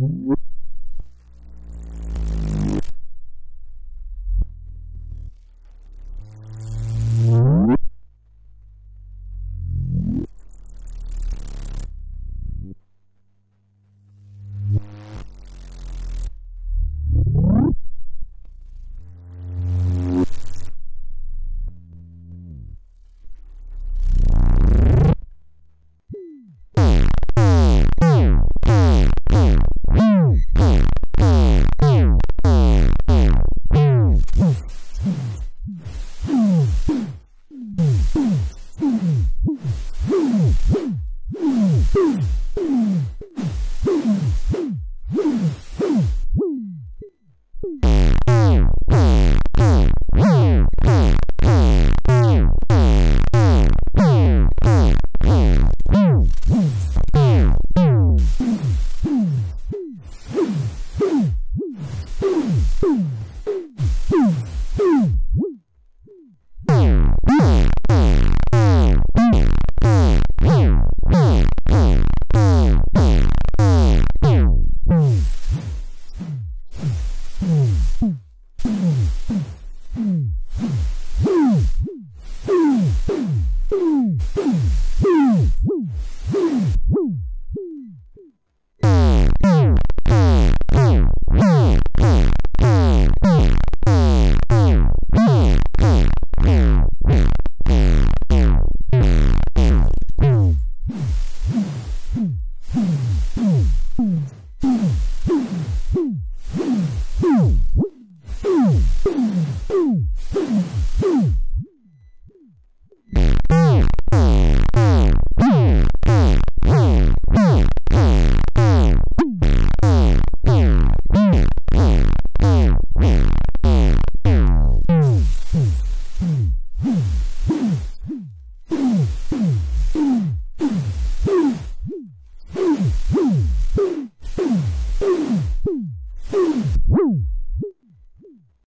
Mm-hmm. Boom!